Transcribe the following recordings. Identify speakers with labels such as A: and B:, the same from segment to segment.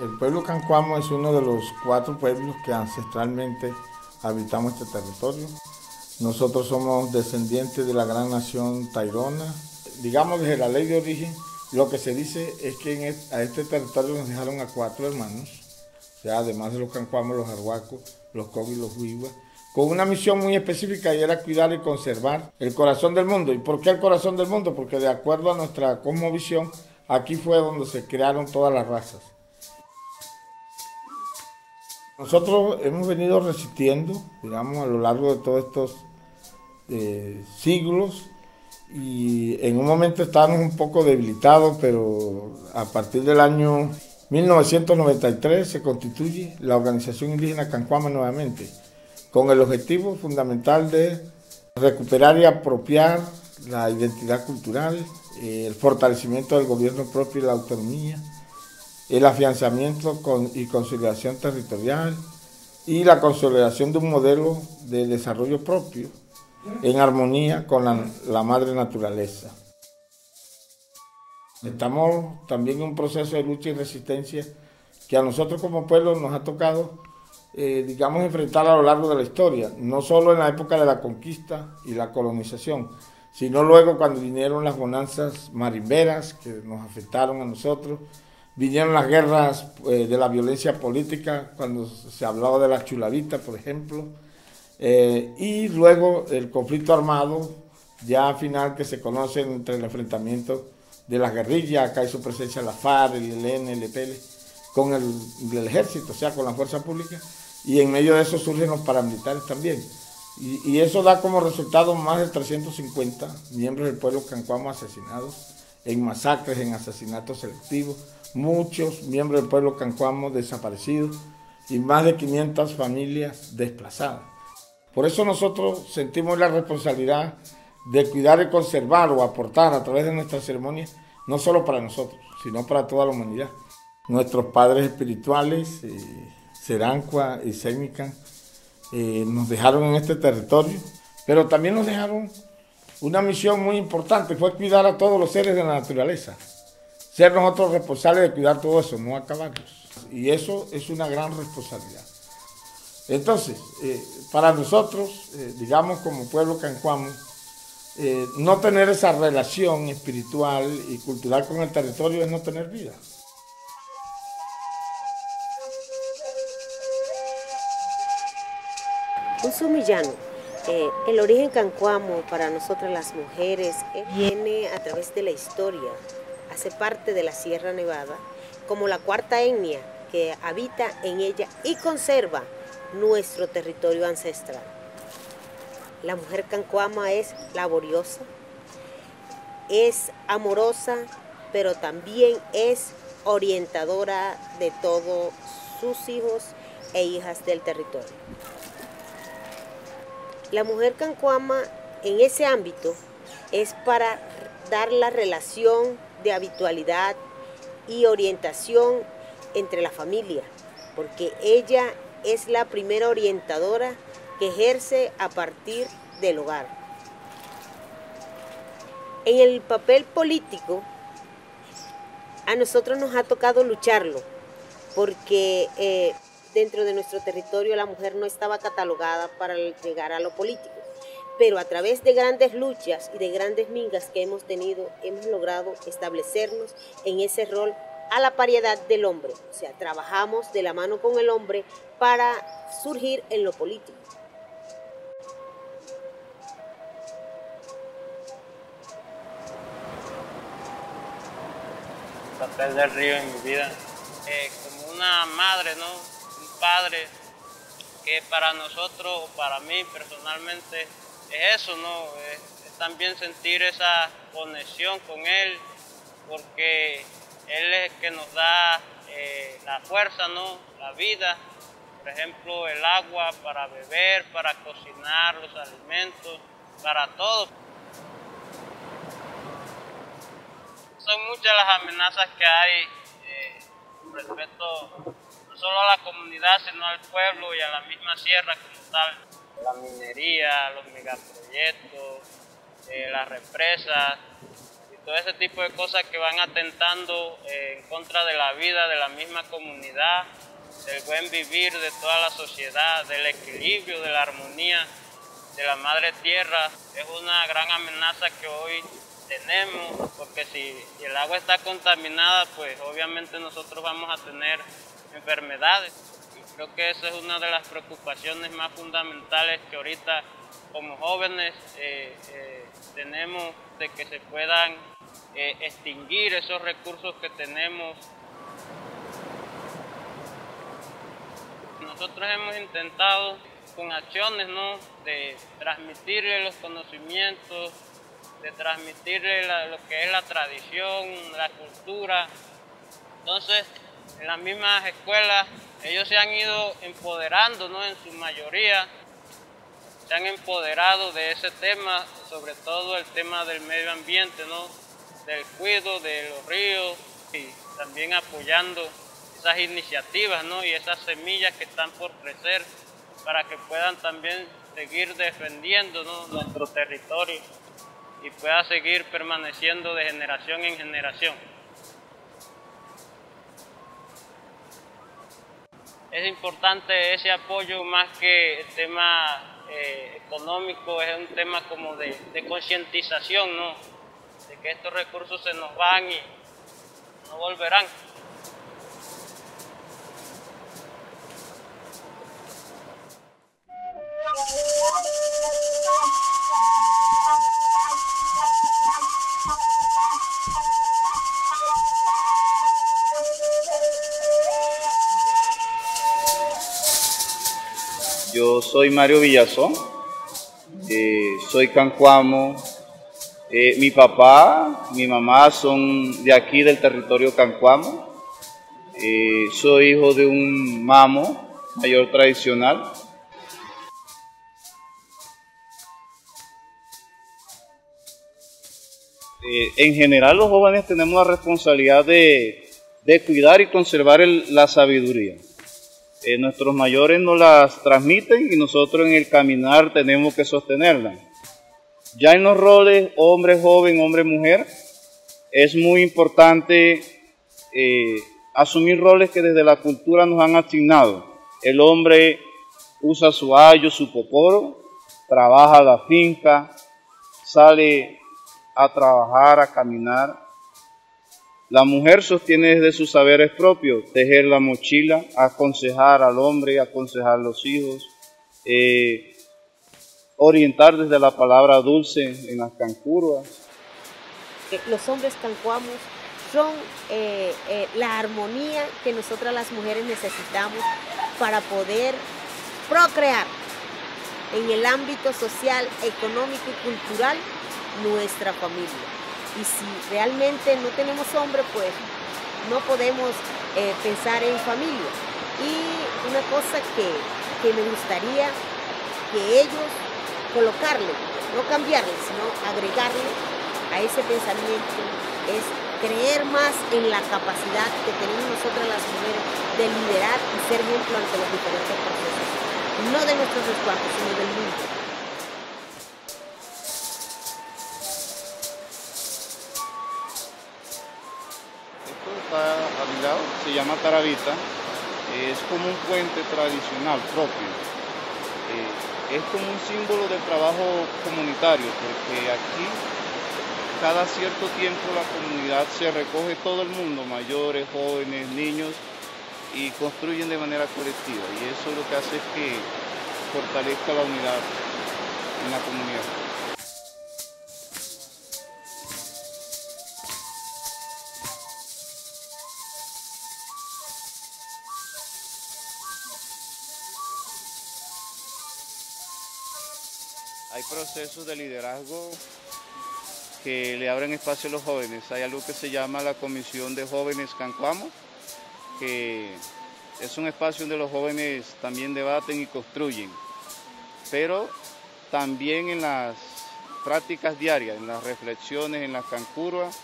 A: El pueblo Cancuamo es uno de los cuatro pueblos que ancestralmente habitamos este territorio. Nosotros somos descendientes de la gran nación Tairona. Digamos, desde la ley de origen, lo que se dice es que a este territorio nos dejaron a cuatro hermanos, además de los Cancuamos, los Arhuacos, los Cogui y los Huivas, con una misión muy específica y era cuidar y conservar el corazón del mundo. ¿Y por qué el corazón del mundo? Porque de acuerdo a nuestra cosmovisión, aquí fue donde se crearon todas las razas. Nosotros hemos venido resistiendo, digamos, a lo largo de todos estos eh, siglos y en un momento estábamos un poco debilitados, pero a partir del año 1993 se constituye la Organización Indígena Cancuama nuevamente, con el objetivo fundamental de recuperar y apropiar la identidad cultural, eh, el fortalecimiento del gobierno propio y la autonomía, el afianzamiento y consolidación territorial y la consolidación de un modelo de desarrollo propio en armonía con la, madre naturaleza. Estamos también en un proceso de lucha y resistencia que a nosotros como pueblo nos ha tocado, eh, digamos, enfrentar a lo largo de la historia, no solo en la época de la conquista y la colonización, sino luego cuando vinieron las bonanzas marimberas que nos afectaron a nosotros, Vinieron las guerras eh, de la violencia política, cuando se hablaba de la chulavita, por ejemplo, eh, y luego el conflicto armado, ya final que se conoce entre el enfrentamiento de las guerrillas, acá hay su presencia la FARC, el ELN, el EPL, con el, ejército, o sea, con la fuerza pública, y en medio de eso surgen los paramilitares también. Y, y eso da como resultado más de 350 miembros del pueblo cancuamo asesinados en masacres, en asesinatos selectivos, muchos miembros del pueblo cancuamo desaparecidos y más de 500 familias desplazadas. Por eso nosotros sentimos la responsabilidad de cuidar y conservar o aportar a través de nuestras ceremonias, no solo para nosotros, sino para toda la humanidad. Nuestros padres espirituales, eh, Serancua y Semican, eh, nos dejaron en este territorio, pero también nos dejaron una misión muy importante, fue cuidar a todos los seres de la naturaleza ser nosotros responsables de cuidar todo eso, no acabarlos. Y eso es una gran responsabilidad. Entonces, eh, para nosotros, eh, digamos como pueblo cancuamo, eh, no tener esa relación espiritual y cultural con el territorio es no tener vida.
B: Un sumillano, el origen cancuamo para nosotras las mujeres viene a través de la historia, hace parte de la Sierra Nevada como la cuarta etnia que habita en ella y conserva nuestro territorio ancestral. La mujer cancuama es laboriosa, es amorosa, pero también es orientadora de todos sus hijos e hijas del territorio. La mujer cancuama en ese ámbito es para dar la relación de habitualidad y orientación entre la familia, porque ella es la primera orientadora que ejerce a partir del hogar. En el papel político, a nosotros nos ha tocado lucharlo, porque eh, dentro de nuestro territorio la mujer no estaba catalogada para llegar a lo político pero a través de grandes luchas y de grandes mingas que hemos tenido, hemos logrado establecernos en ese rol a la paridad del hombre. O sea, trabajamos de la mano con el hombre para surgir en lo político.
C: El papel del río en mi vida, eh, como una madre, ¿no? Un padre que para nosotros, para mí personalmente, es eso, ¿no? Es, también sentir esa conexión con Él, porque Él es el que nos da eh, la fuerza, ¿no? La vida, por ejemplo, el agua para beber, para cocinar los alimentos, para todo. Son muchas las amenazas que hay eh, respecto no solo a la comunidad, sino al pueblo y a la misma sierra como tal la minería, los megaproyectos, eh, las represas y todo ese tipo de cosas que van atentando eh, en contra de la vida de la misma comunidad, del buen vivir de toda la sociedad, del equilibrio, de la armonía de la madre tierra. Es una gran amenaza que hoy tenemos, porque si el agua está contaminada, pues obviamente nosotros vamos a tener enfermedades. Y creo que esa es una de las preocupaciones más fundamentales que ahorita como jóvenes eh, eh, tenemos de que se puedan eh, extinguir esos recursos que tenemos. Nosotros hemos intentado con acciones ¿no? de transmitirle los conocimientos, de transmitirle lo que es la tradición, la cultura. Entonces, en las mismas escuelas, ellos se han ido empoderando ¿no? en su mayoría se han empoderado de ese tema, sobre todo el tema del medio ambiente, ¿no? del cuidado de los ríos y también apoyando esas iniciativas ¿no? y esas semillas que están por crecer para que puedan también seguir defendiendo nuestro territorio y pueda seguir permaneciendo de generación en generación. Es importante ese apoyo más que el tema eh, económico, es un tema como de, de concientización, ¿no? De que estos recursos se nos van y no volverán.
D: Soy Mario Villazón, eh, soy cancuamo. Eh, mi papá, mi mamá son de aquí del territorio cancuamo. Eh, soy hijo de un mamo mayor tradicional. en general los jóvenes tenemos la responsabilidad de, cuidar y conservar la sabiduría. Eh, nuestros mayores nos las transmiten y nosotros en el caminar tenemos que sostenerla. Ya en los roles hombre, joven, hombre, mujer, es muy importante eh, asumir roles que desde la cultura nos han asignado. El hombre usa su ayo, su poporo, trabaja la finca, sale a trabajar, a caminar, la mujer sostiene desde sus saberes propios tejer la mochila, aconsejar al hombre, aconsejar a los hijos, eh, orientar desde la palabra dulce en las cancurvas.
B: Los hombres cancuamos son eh, eh, la armonía que nosotras las mujeres necesitamos para poder procrear en el ámbito social, económico y cultural nuestra familia. Y si realmente no tenemos hombre, pues no podemos eh, pensar en familia. Y una cosa que, que me gustaría que ellos colocarle, no cambiarle, sino agregarle a ese pensamiento es creer más en la capacidad que tenemos nosotras las mujeres de liderar y ser ejemplo ante los diferentes procesos, no de nuestros resguardos, sino del mundo.
D: A mi lado, se llama Taravita, es como un puente tradicional propio. Eh, es como un símbolo del trabajo comunitario, porque aquí cada cierto tiempo la comunidad se recoge todo el mundo, mayores, jóvenes, niños, y construyen de manera colectiva. Y eso lo que hace es que fortalezca la unidad en la comunidad. Hay procesos de liderazgo que le abren espacio a los jóvenes. Hay algo que se llama la Comisión de Jóvenes Cancuamo, que es un espacio donde los jóvenes también debaten y construyen, pero también en las prácticas diarias, en las reflexiones, en las cancurvas,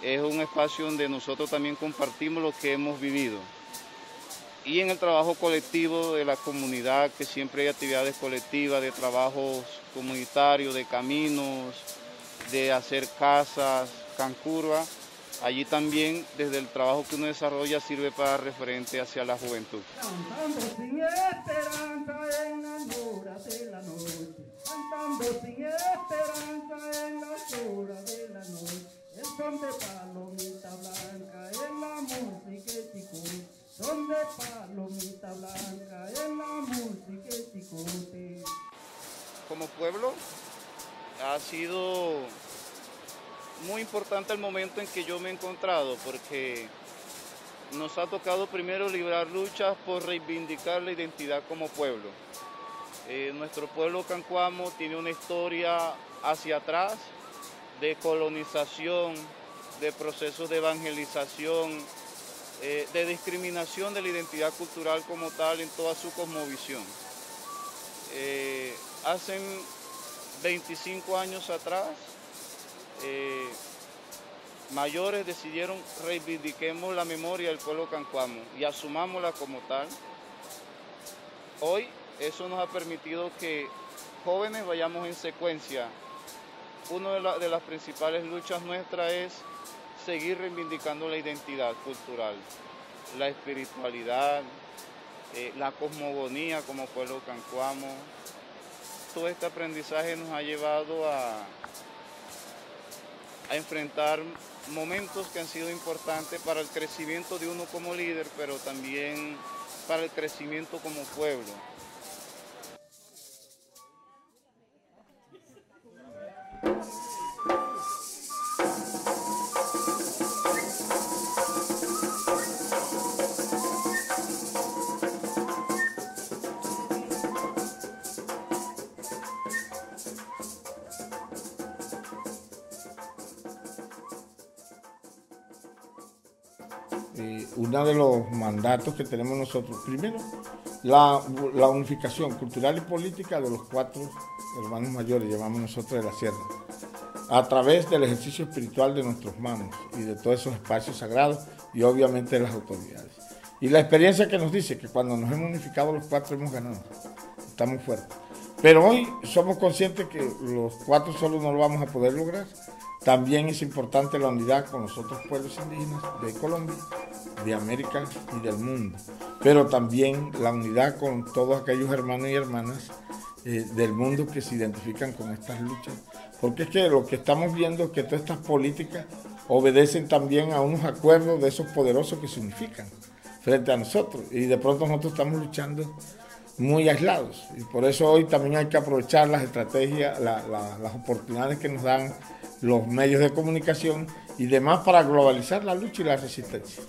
D: es un espacio donde nosotros también compartimos lo que hemos vivido y en el trabajo colectivo de la comunidad, que siempre hay actividades colectivas, de trabajos comunitarios, de caminos, de hacer casas, Cancurva. Allí también, desde el trabajo que uno desarrolla, sirve para referente hacia la juventud.
E: Cantando sin esperanza en las horas de la noche, cantando sin esperanza en las horas de la noche, el son de palomita blanca la música chicote, son de palomita blanca la música chicote.
D: Como pueblo, ha sido muy importante el momento en que yo me he encontrado porque nos ha tocado primero librar luchas por reivindicar la identidad como pueblo. Eh, nuestro pueblo cancuamo tiene una historia hacia atrás de colonización, de procesos de evangelización, eh, de discriminación de la identidad cultural como tal en toda su cosmovisión. Eh, hace 25 años atrás, eh, mayores decidieron reivindiquemos la memoria del pueblo cancuamo y asumámosla como tal. Hoy eso nos ha permitido que jóvenes vayamos en secuencia. Una de, las principales luchas nuestras es seguir reivindicando la identidad cultural, la espiritualidad, eh, la cosmogonía como pueblo cancuamo. Todo este aprendizaje nos ha llevado a, enfrentar momentos que han sido importantes para el crecimiento de uno como líder, pero también para el crecimiento como pueblo.
A: Uno de los mandatos que tenemos nosotros, primero, la, la, unificación cultural y política de los cuatro hermanos mayores, llamamos nosotros de la sierra, a través del ejercicio espiritual de nuestros manos y de todos esos espacios sagrados y obviamente de las autoridades. Y la experiencia que nos dice que cuando nos hemos unificado los cuatro hemos ganado, estamos fuertes. Pero hoy somos conscientes que los cuatro solos no lo vamos a poder lograr. También es importante la unidad con los otros pueblos indígenas de Colombia de América y del mundo, pero también la unidad con todos aquellos hermanos y hermanas eh, del mundo que se identifican con estas luchas. Porque es que lo que estamos viendo es que todas estas políticas obedecen también a unos acuerdos de esos poderosos que se unifican frente a nosotros. Y de pronto nosotros estamos luchando muy aislados. Y por eso hoy también hay que aprovechar las estrategias, la, la, las oportunidades que nos dan los medios de comunicación y demás para globalizar la lucha y la resistencia.